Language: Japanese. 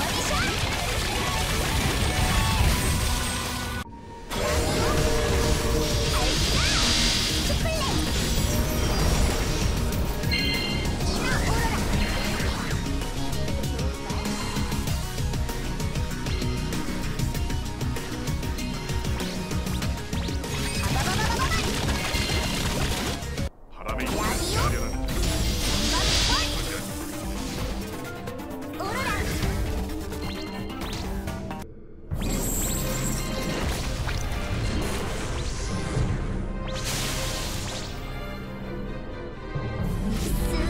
マジシゃン soon.